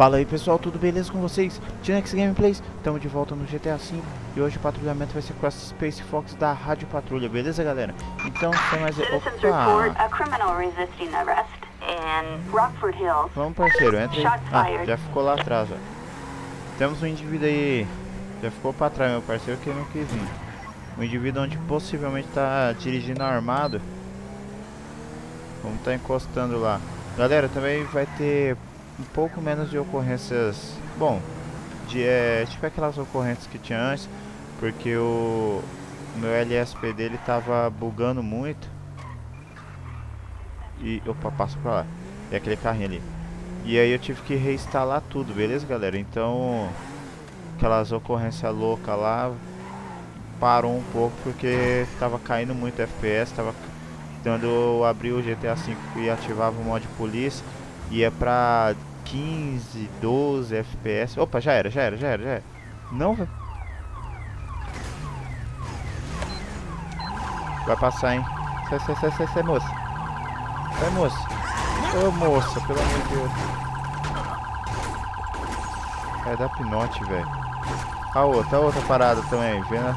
Fala aí pessoal, tudo beleza com vocês? Tinex Gameplays, estamos de volta no GTA V e hoje o patrulhamento vai ser com a Space Fox da Rádio Patrulha, beleza galera? Então, sem mais... Opa! Vamos parceiro, entra aí. Ah, já ficou lá atrás, ó. Temos um indivíduo aí, já ficou pra trás meu parceiro que não quis vir. Um indivíduo onde possivelmente tá dirigindo armado. Vamos tá encostando lá. Galera, também vai ter um pouco menos de ocorrências, bom, de é, tipo aquelas ocorrências que tinha antes, porque o, meu LSP dele tava bugando muito. E opa, passo pra lá. É aquele carrinho ali. E aí eu tive que reinstalar tudo, beleza, galera? Então, aquelas ocorrências loucas lá parou um pouco porque tava caindo muito FPS, tava quando eu abri o GTA V e ativava o modo polícia, ia pra 15, 12 FPS. Opa, já era, já era, já era, já era. Não. Vai passar, hein? Sai, sai, sai, sai, sai, moça. Sai, moça. Ô, moça, pelo amor de Deus. Vai dar pinote, velho. A outra, a outra parada também, vendo?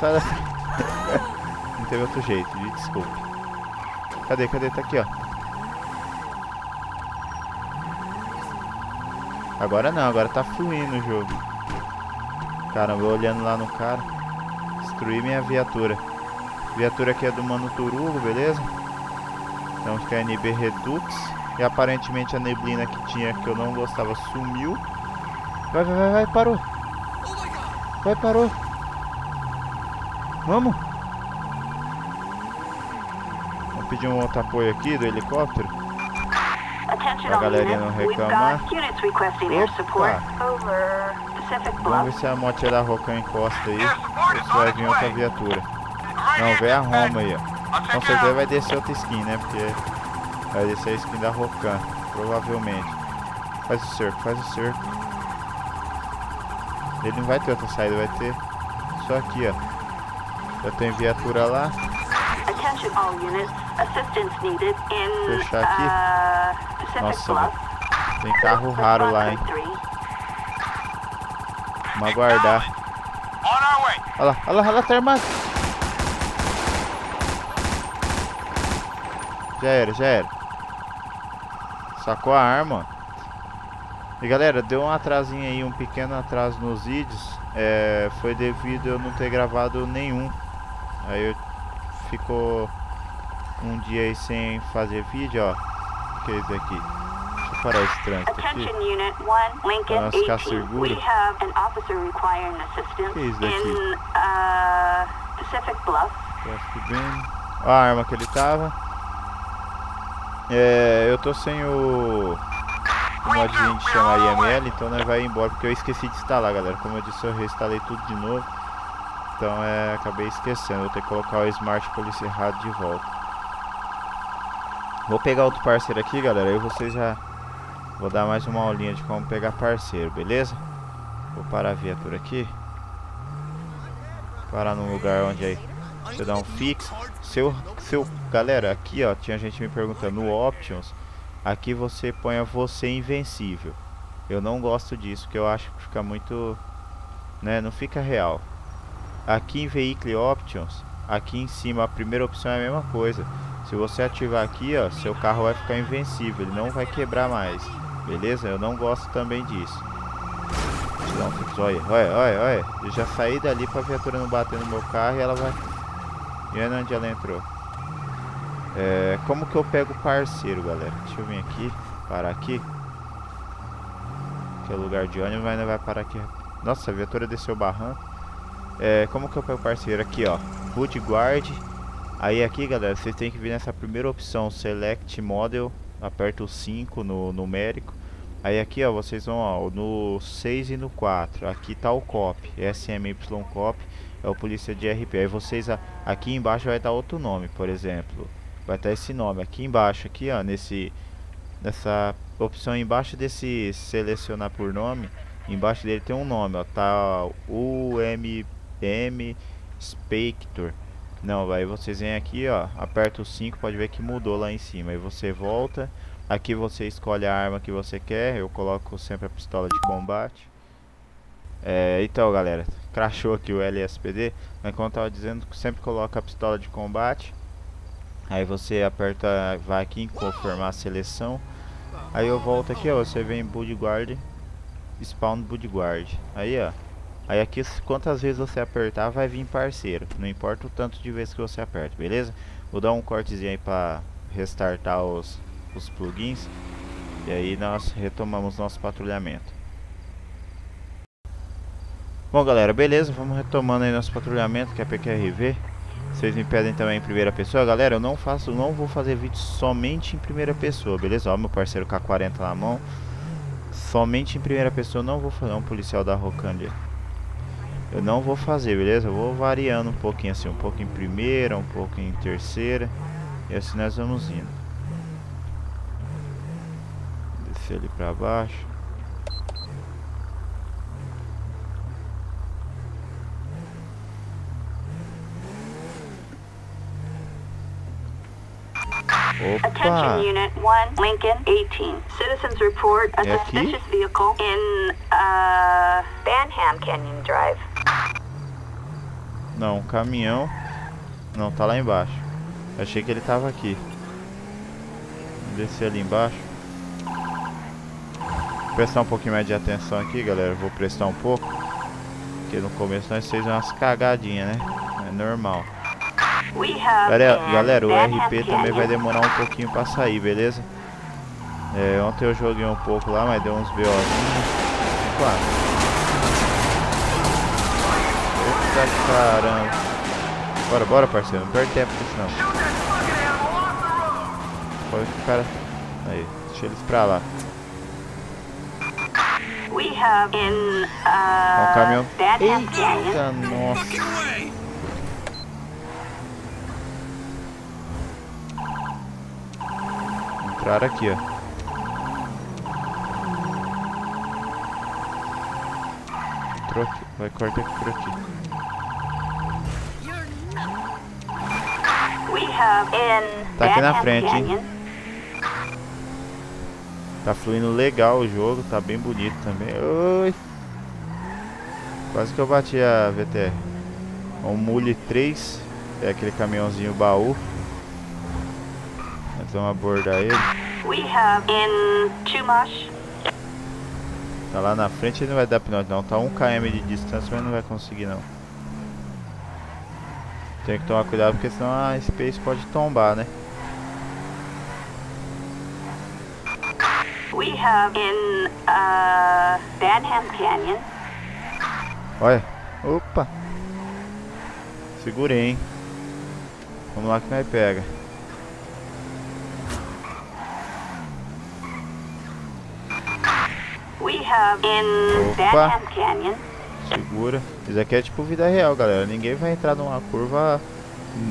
Sai daqui. Não teve outro jeito, desculpe. Cadê, cadê? Tá aqui, ó. Agora não, agora tá fluindo o jogo. Caramba, olhando lá no cara. Destruir minha viatura. Viatura aqui é do Mano Turugo, beleza? Então que é NB Redux. E aparentemente a neblina que tinha que eu não gostava sumiu. Vai, vai, vai, vai, parou. Vai, parou. Vamos. Vamos pedir um outro apoio aqui do helicóptero. Pra galerinha não reclamar. Opa! Vamos ver se a moto da Rocan encosta aí. Ou se vai vir outra viatura. Não, vem a Roma aí, ó. Com certeza vai descer outra skin, né? Porque vai descer a skin da Rocan. Provavelmente. Faz o cerco, faz o cerco. Ele não vai ter outra saída, vai ter só aqui, ó. Já tem viatura lá. Fechar aqui. Nossa, tem carro raro lá, hein? Vamos aguardar. Olha lá, olha lá, olha lá, tá armado. Já era, já era. Sacou a arma. E galera, deu um atrasinho aí, um pequeno atraso nos vídeos. É, foi devido eu não ter gravado nenhum. Aí eu ficou um dia aí sem fazer vídeo, ó que é isso aqui? Deixa eu parar esse trânsito aqui. Para ficar seguro. O que é isso daqui? bem. Olha a arma que ele tava. É, eu tô sem o, modzinho de chamar IML, então nós vai embora porque eu esqueci de instalar, galera. Como eu disse, eu reinstalei tudo de novo. Então é, acabei esquecendo. Vou ter que colocar o Smart Police errado de volta. Vou pegar outro parceiro aqui, galera. Aí vocês já... Vou dar mais uma aulinha de como pegar parceiro, beleza? Vou parar a viatura aqui. Parar num lugar onde aí... Você dá um fix. Seu, seu... Galera, aqui ó, tinha gente me perguntando. No Options, aqui você põe a você invencível. Eu não gosto disso, porque eu acho que fica muito... Né, não fica real. Aqui em Vehicle Options, aqui em cima a primeira opção é a mesma coisa. Se você ativar aqui, ó, seu carro vai ficar invencível, ele não vai quebrar mais. Beleza? Eu não gosto também disso. Fix. Olha, olha, olha, olha. Eu já saí dali pra viatura não bater no meu carro e ela vai... E olha onde ela entrou. É, como que eu pego o parceiro, galera? Deixa eu vir aqui, parar aqui. Que é lugar de ônibus, mas não vai parar aqui. Nossa, a viatura desceu o barranco. É, como que eu pego o parceiro? Aqui, ó. Hood Guard Aí aqui galera, vocês têm que vir nessa primeira opção Select Model, aperta o 5 no numérico. Aí aqui ó, vocês vão ó, no 6 e no 4, aqui tá o COP, SMY COP, é o polícia de RP Aí vocês, aqui embaixo vai estar outro nome, por exemplo. Vai estar esse nome, aqui embaixo, aqui ó, nesse, nessa opção embaixo desse selecionar por nome Embaixo dele tem um nome, ó, tá UMM Spectre não, aí vocês vêm aqui, ó, aperta o 5, pode ver que mudou lá em cima. Aí você volta Aqui você escolhe a arma que você quer, eu coloco sempre a pistola de combate. É, então galera, crashou aqui o LSPD, mas como eu tava dizendo, sempre coloca a pistola de combate. Aí você aperta, vai aqui em confirmar a seleção. Aí eu volto aqui, ó, você vem em Bodyguard, Spawn Bodyguard. Aí, ó. Aí aqui, quantas vezes você apertar, vai vir parceiro. Não importa o tanto de vezes que você aperta, beleza? Vou dar um cortezinho aí pra restartar os, os plugins. E aí nós retomamos nosso patrulhamento. Bom galera, beleza, vamos retomando aí nosso patrulhamento que é PQRV Vocês me pedem também em primeira pessoa Galera, eu não faço, não vou fazer vídeo somente em primeira pessoa, beleza? Ó, meu parceiro K40 na mão Somente em primeira pessoa, não vou fazer um policial da Rocandia Eu não vou fazer, beleza? Eu vou variando um pouquinho assim, um pouco em primeira, um pouco em terceira E assim nós vamos indo Descer ali pra baixo Attention Unit 1, Lincoln 18. Citizens report a É suspicious vehicle in uh, Banham Canyon Drive. Não, caminhão. Não, tá lá embaixo. Achei que ele tava aqui. Descer ali embaixo. Vou prestar um pouquinho mais de atenção aqui, galera. Vou prestar um pouco. Porque no começo nós fez umas cagadinhas, né? É normal. Galera, galera o RP também vai demorar um pouquinho pra sair, beleza? É, ontem eu joguei um pouco lá, mas deu uns BOzinhos. Claro. Eita caramba. Bora, bora parceiro, não perde tempo com isso não. Pode que cara. Aí, deixa eles pra lá. We have in uh, um caminhão. Eita, nossa. Entraram aqui, ó. Entrou aqui. Vai, corta aqui por aqui. Tá aqui na frente, hein? Tá fluindo legal o jogo, tá bem bonito também. Oi! Quase que eu bati a VTR. Um Mule 3, é aquele caminhãozinho baú. Vamos abordar ele. We have in Chumash. Tá lá na frente, ele não vai dar nós não. Tá 1 km de distância, mas não vai conseguir não. Tem que tomar cuidado porque senão a Space pode tombar, né? We have in uh, Banham Canyon. Olha. Opa. Segurei, hein. Vamos lá que nós pega. We have in Opa. Canyon. Segura. Isso aqui é tipo vida real, galera. Ninguém vai entrar numa curva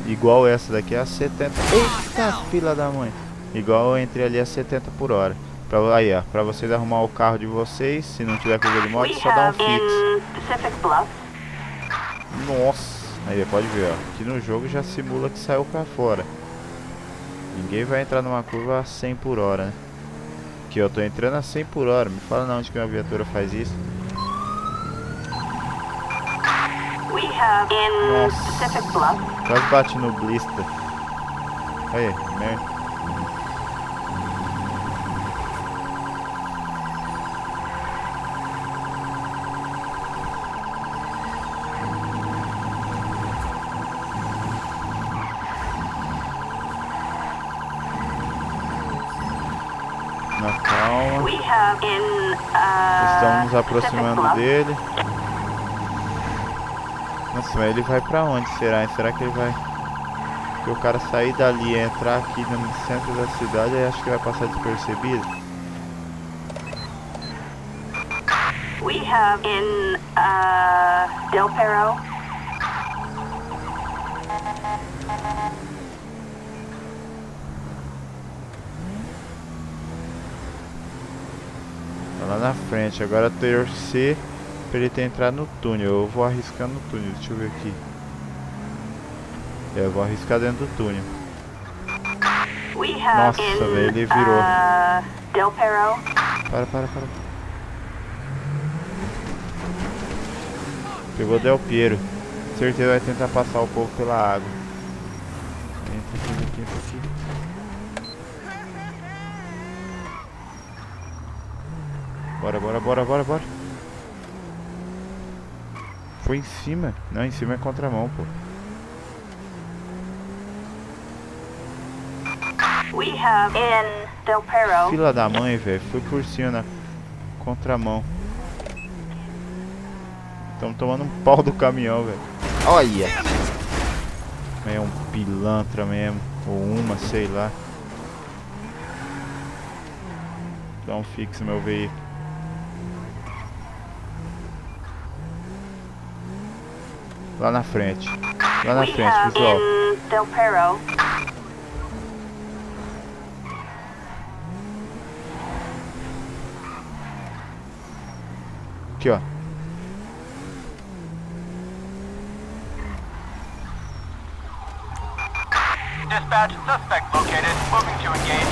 igual essa daqui a 70. Eita, fila da mãe. Igual eu entrei ali a 70 por hora. Pra, aí, ó. Pra vocês arrumar o carro de vocês, se não tiver curva de moto, só dá um have fix. in Pacific Bluff. Nossa. Aí, pode ver, ó. Aqui no jogo já simula que saiu pra fora. Ninguém vai entrar numa curva a 100 por hora, né? Aqui, eu tô entrando a 100 por hora. Me fala não onde que uma viatura faz isso. We have in. Pacific Bluff. Quase bate no blister. Aí, merda. Calma. We have in uh, Estamos nos aproximando dele. Nossa, mas ele vai pra onde será? Será que ele vai... Que o cara sair dali e entrar aqui no centro da cidade, aí acho que vai passar despercebido. We have in uh, Del Perro. Tá lá na frente. Agora torcer pra ele ter entrado no túnel. Eu vou arriscar no túnel. Deixa eu ver aqui. É, eu vou arriscar dentro do túnel. Nossa, velho, ele virou. uh, Del Perro. Para, para, para. Pegou Del Piero. Certeza vai tentar passar o povo pela água. Entra aqui, entra aqui, entra aqui. Bora, bora, bora, bora, bora. Foi em cima. Não, em cima é contramão, pô. We have in Del Perro. Fila da mãe, velho. Fui por cima na contramão. Estamos tomando um pau do caminhão, velho. Olha! É um pilantra mesmo. Ou uma, sei lá. Dá um fixo meu veículo. Lá na frente. Lá na frente, pessoal. Del Perro. Aqui, ó. Dispatch, suspect located. Moving to engage.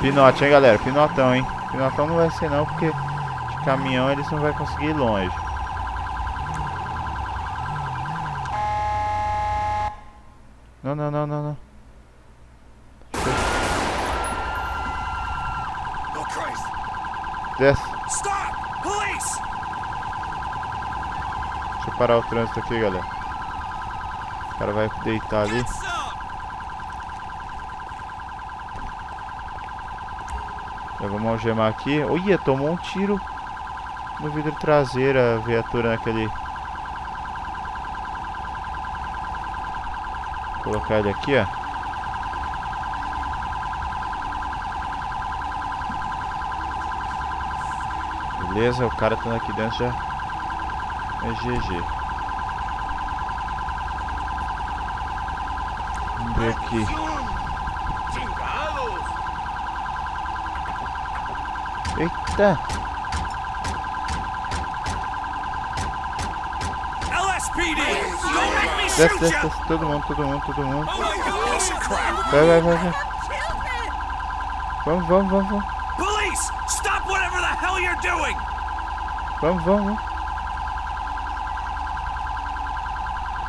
Pinote, hein, galera? Pinotão, hein? Pinotão não vai ser não, porque de caminhão eles não vai conseguir ir longe. Não, não, não, não, não. Oh! Desce. Stop! Police! Deixa eu parar o trânsito aqui, galera. O cara vai deitar ali. Já vamos algemar aqui. Olha, tomou um tiro no vidro traseiro a viatura naquele... Colocar ele aqui, ó. Beleza, o cara tá aqui dentro já é GG. Vamos ver aqui. Eita! LSPD! Don't make me Desce, shoot desce, you! desce. Todo mundo, todo mundo, todo mundo. Oh my God! Piece of crap! Vai, vai, vai, vai. Vamos, vamos, vamos, vamos. Police! Stop whatever the hell you're doing! Vamos, vamos, vamos.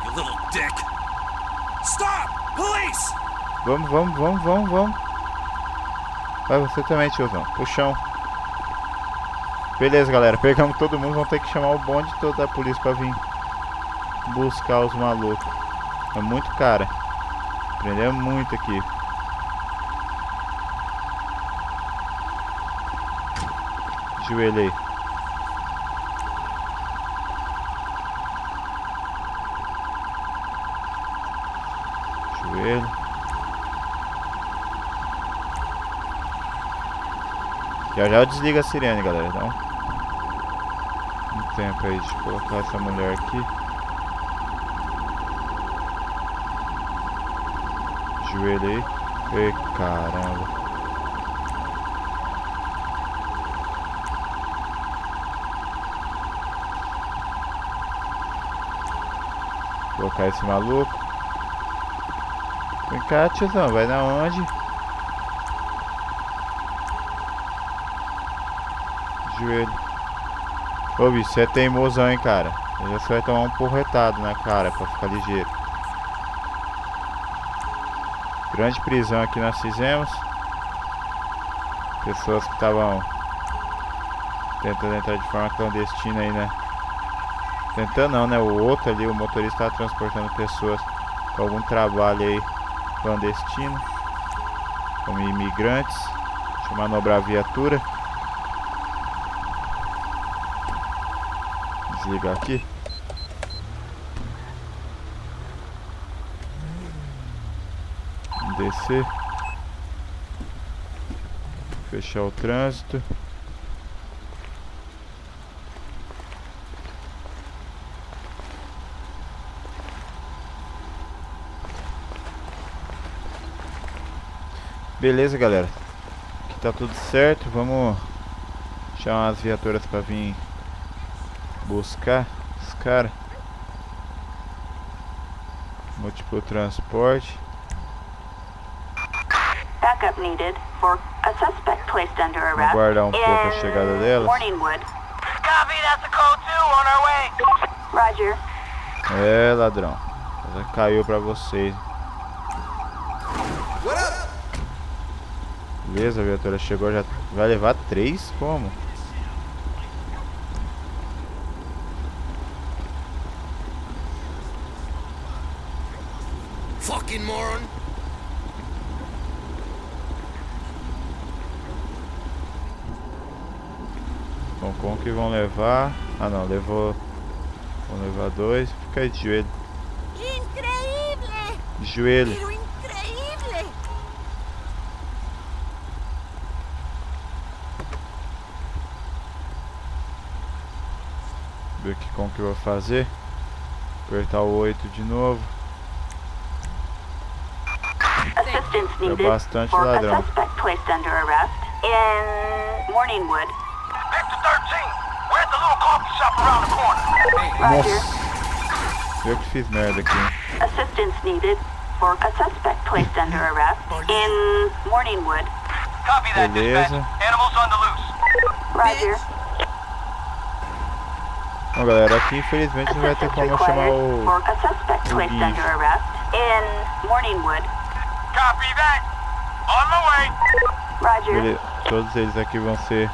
You little dick! Stop! Police! Vamos, vamos, vamos, vamos, vamos. Vai você também, tiozão. Puxão. Beleza, galera. Pegamos todo mundo. Vamos ter que chamar o bonde todo da polícia pra vir buscar os malucos. É muito cara. Prendemos muito aqui. Joelho aí. Joelho. Já já eu desligo a sirene, galera. Um tempo aí de colocar essa mulher aqui. Joelho aí. Ei, caramba. Colocar esse maluco. Vem cá, tiozão. Vai na onde? Joelho. Ô, bicho, você é teimosão, hein, cara. Você vai tomar um porretado na cara pra ficar ligeiro. Grande prisão aqui nós fizemos. Pessoas que estavam tentando entrar de forma clandestina aí, né? Tentando não, né? O outro ali, o motorista estava transportando pessoas com algum trabalho aí clandestino. Como imigrantes. Deixa eu manobrar a viatura. Desligar aqui. Descer. Fechar o trânsito. Beleza, galera. Aqui tá tudo certo. Vamos chamar as viaturas pra vir buscar os caras. Múltiplo transporte. Backup needed for a suspect placed under arrest aguardar um pouco a chegada delas. Morningwood. Copy, that's a code 2 on our way. Roger. É, ladrão. Já caiu pra vocês. Beleza, a viatura chegou, já vai levar três? Como? Como que vão levar? Ah não, levou. Vão levar dois. Fica aí de joelho. Increíble! De joelho. Ver aqui como que eu vou fazer. Apertar o 8 de novo. Assistance É bastante ladrão. Morningwood. Victor 13, we're at the little coffee shop around the corner. Roger. Nossa. Eu que fiz merda aqui. Assistance needed for a suspect placed under arrest in Morningwood. Copy that, Beleza. dispatch. Animals on the loose. Roger. Bom galera, aqui infelizmente não vai ter como eu chamar o. for a suspect o placed guincho. under arrest in Morningwood. Copy that. On my way. Roger. Bele- Todos eles aqui vão ser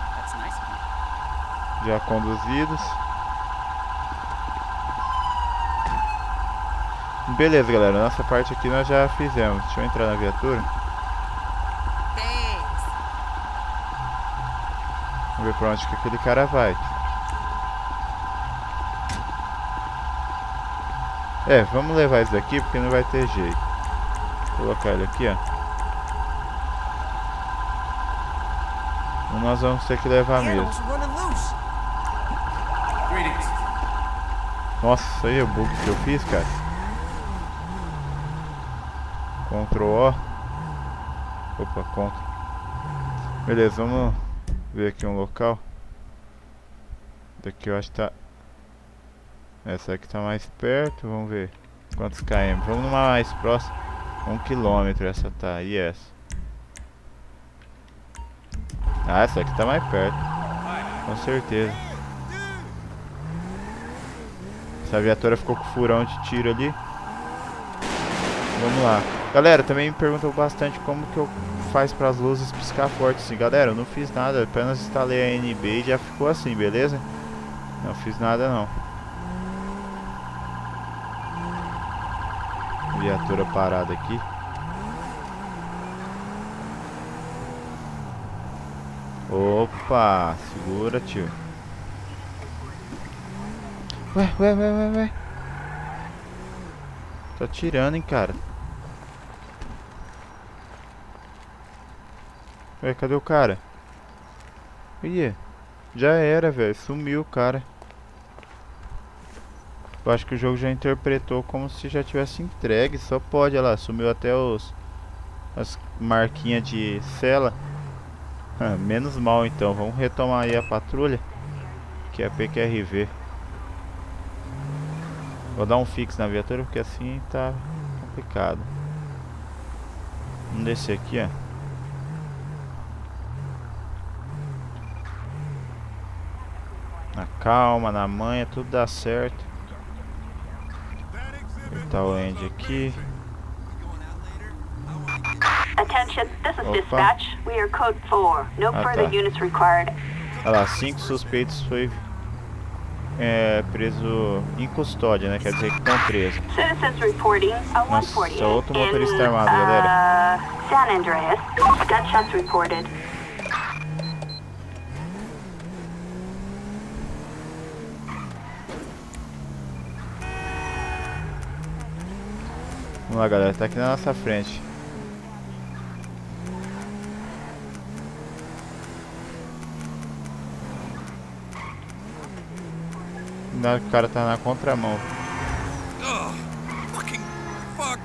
já conduzidos. Beleza galera, nossa parte aqui nós já fizemos. Deixa eu entrar na viatura. Thanks. Vamos ver pra onde que aquele cara vai. É, vamos levar isso daqui porque não vai ter jeito. Vou colocar ele aqui, ó. Então nós vamos ter que levar mesmo. Nossa, aí é o bug que eu fiz, cara. Ctrl O. Opa, Ctrl. Beleza, vamos ver aqui um local. Daqui eu acho que tá. Essa aqui tá mais perto, vamos ver. Quantos km? Vamos numa mais próxima. Um quilômetro essa tá. E essa? Ah, essa aqui tá mais perto. Com certeza. Essa viatura ficou com furão de tiro ali. Vamos lá. Galera, também me perguntam bastante como que eu faz para as luzes piscar forte assim. Galera, eu não fiz nada, apenas instalei a NB e já ficou assim, beleza? Não fiz nada não. Viatura parada aqui. Opa, segura, tio. Ué, ué, ué, ué, ué. Tô atirando, hein, cara. Ué, cadê o cara? Ih, já era, velho. Sumiu o cara. Eu acho que o jogo já interpretou como se já tivesse entregue. Só pode, olha lá. Sumiu até os... As marquinhas de cela. Ah, Menos mal, então. Vamos retomar aí a patrulha. Que é a PQRV. Vou dar um fix na viatura porque assim tá complicado. Vamos descer aqui, ó. Na calma, na manha, tudo dá certo. Tá o end aqui. Attention, this is Opa. dispatch. We are code 4. No Ah, further tá. units required. Olha lá, cinco suspeitos foi é, preso em custódia, né? Quer dizer que estão presos. Citizens reporting a Nossa, 148 outro motorista armado, galera. uh, San Andreas. Gunshots reported. Vamos lá, galera. Tá aqui na nossa frente. Cuidado que o cara tá na contramão. Fuck.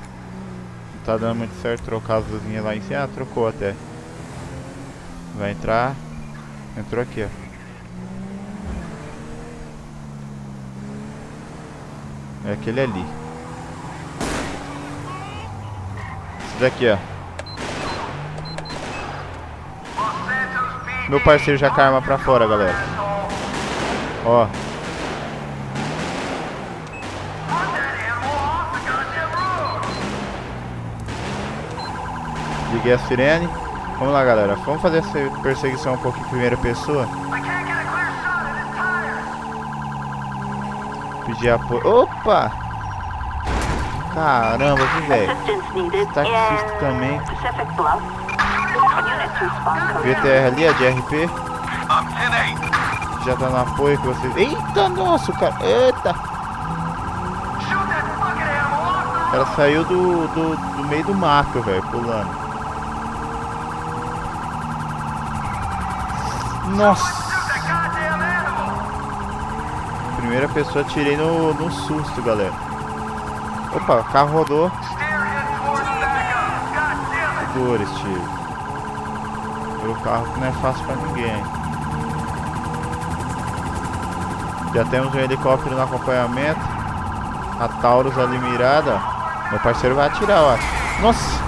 Não tá dando muito certo trocar as luzinhas lá em cima. Ah, trocou até. Vai entrar. Entrou aqui, ó. É aquele ali. Daqui, ó. Meu parceiro já com a arma pra fora, galera. Ó. Liguei a sirene. Vamos lá, galera. Vamos fazer essa perseguição um pouco em primeira pessoa. Pedir apoio. Opa! Caramba, que velho. Tá in também. VTR ali, a de RP. I'm 10-8. Já tá no apoio que vocês. Eita, nossa, cara. Eita! Cara saiu do, do, do meio do mato, velho, pulando. Nossa! Primeira pessoa tirei no, no susto, galera. Opa, carro rodou. Dores, tio. O carro não é fácil pra ninguém. Já temos um helicóptero no acompanhamento. A Taurus ali mirada. ó. Meu parceiro vai atirar, acho. Nossa!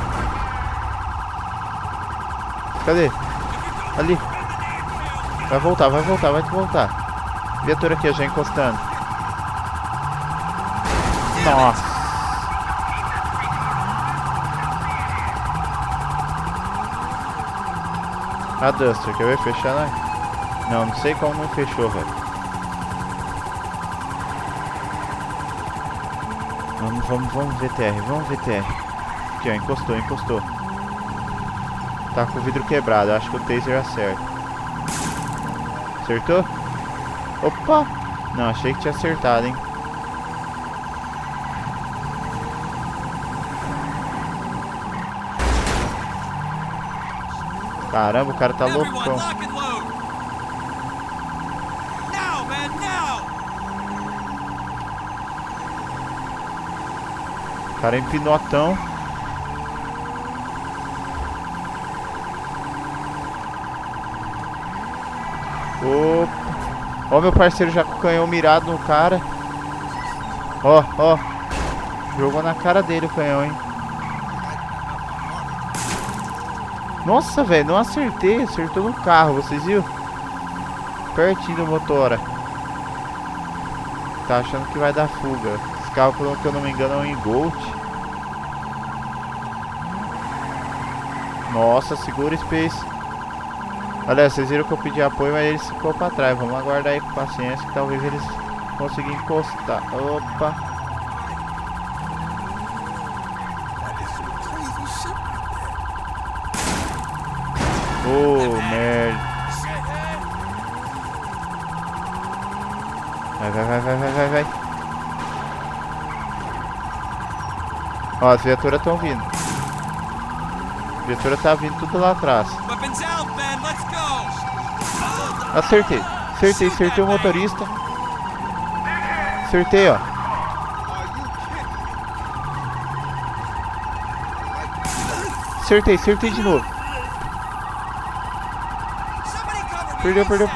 Cadê? Ali. Vai voltar, vai voltar, vai voltar. Viatura aqui, já encostando. Nossa! A Duster, quer ver fechar lá? Não, não sei como não fechou, velho. Vamos, vamos, vamos VTR, vamos VTR. Aqui, ó, encostou, encostou. Tá com o vidro quebrado, acho que o taser acerta. Acertou? Opa! Não, achei que tinha acertado, hein? Caramba, o cara tá loucão. now. O cara é empinotão. Opa. Ó meu parceiro já com o canhão mirado no cara. Ó, ó. Jogou na cara dele o canhão, hein. Nossa, velho, não acertei. Acertou no carro, vocês viram? Pertinho do motora. Tá achando que vai dar fuga. Esse carro, pelo que eu não me engano, é um Gold. Nossa, segura Space. Olha, vocês viram que eu pedi apoio, mas eles ficou pra trás. Vamos aguardar aí com paciência que talvez eles consigam encostar. Opa. That is some crazy shit right Ô, merda. there. Shithead. Vai, vai, vai, vai, vai, vai, vai. Ó, as viaturas estão vindo. A viatura tá vindo tudo lá atrás. Acertei. Acertei, acertei o motorista. Acertei, ó. Acertei, acertei de novo. Perdeu, perdeu.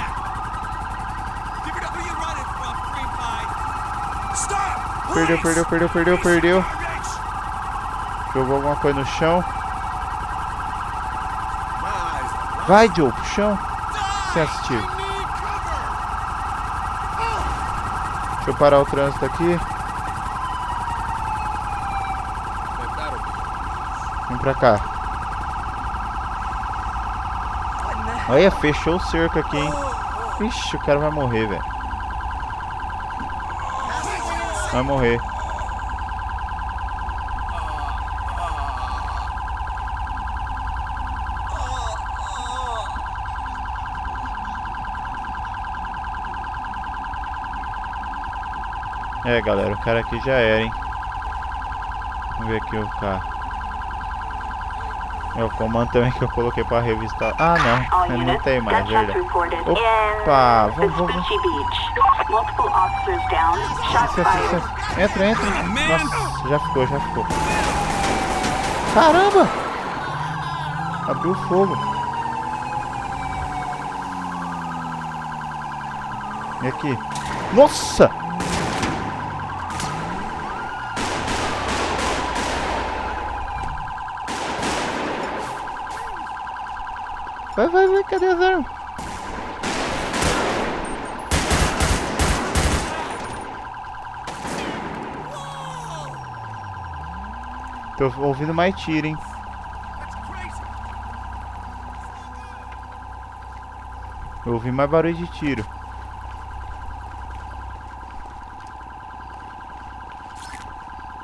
Perdeu, perdeu, perdeu, perdeu, perdeu. Jogou alguma coisa no chão. Vai, Joe, pro chão. Sem assistir. Deixa eu parar o trânsito aqui. Vem pra cá. Olha, fechou o cerco aqui, hein? Ixi, o cara vai morrer, velho. Vai morrer. É, galera, o cara aqui já era, hein? Vamos ver aqui o carro. É o comando também que eu coloquei pra revistar. Ah, não. Eu não tem mais, verdade. Opa, vamos, vamos. Entra, entra. man. Nossa, já ficou, já ficou. Caramba! Abriu fogo. E aqui? Nossa! Vai, vai, vai, cadê as armas? Tô ouvindo mais tiro, hein? Eu ouvi mais barulho de tiro.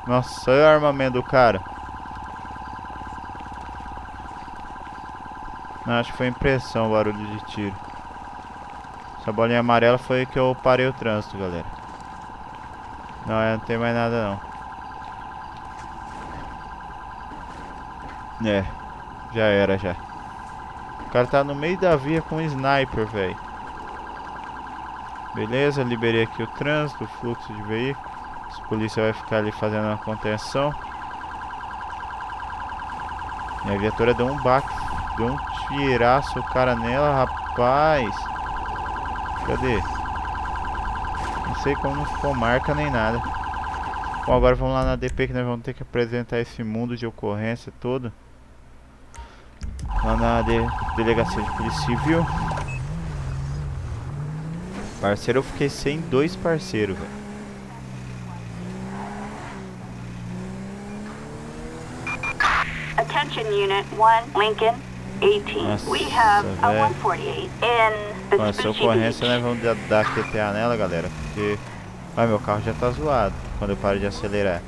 Nossa, olha o armamento do cara. Não, acho que foi impressão o barulho de tiro. Essa bolinha amarela foi que eu parei o trânsito, galera. Não, não tem mais nada não. É, já era já. O cara tá no meio da via com um sniper, velho. Beleza, liberei aqui o trânsito, o fluxo de veículos. A polícia vai ficar ali fazendo a contenção. Minha viatura deu um baque, deu um tiraço o cara nela, rapaz. Cadê? Não sei como não ficou marca nem nada. Bom, agora vamos lá na DP que nós vamos ter que apresentar esse mundo de ocorrência todo. Lá na de delegacia de polícia civil. Parceiro, eu fiquei sem dois parceiros, velho. Attention Unit 1, Lincoln 18. Nossa, we have a velho. 148 in Com essa Vespucci ocorrência, Beach. nós vamos dar- dar QTA nela, galera. Porque. Ai, meu carro já tá zoado quando eu paro de acelerar.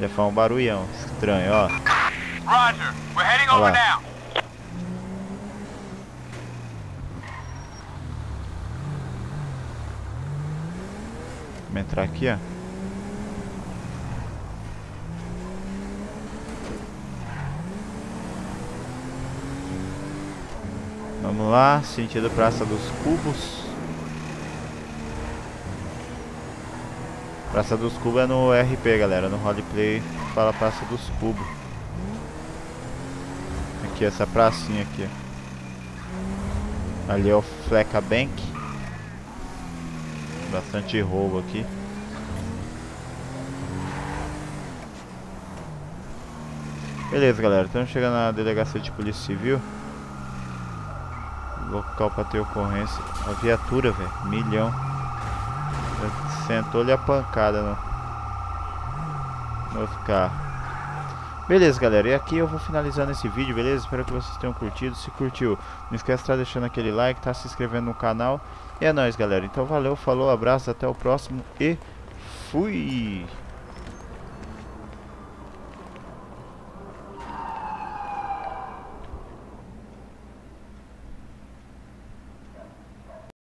Já faz um barulhão estranho, ó. Roger. We're heading Olha over lá. now. Vamos entrar aqui, ó. Vamos lá, sentido Praça dos Cubos. Praça dos Cubos é no RP, galera. No roleplay fala Praça dos Cubos. Aqui, essa pracinha aqui. Ali é o Fleca Bank. Bastante roubo aqui. Beleza, galera. Estamos chegando na delegacia de polícia civil. Local para ter ocorrência. A viatura, velho. Milhão. Sentou-lhe a pancada no, no carro. Beleza, galera. E aqui eu vou finalizando esse vídeo, beleza? Espero que vocês tenham curtido. Se curtiu, não esquece de estar deixando aquele like, tá se inscrevendo no canal. E é nóis, galera. Então valeu, falou, abraço, até o próximo e fui!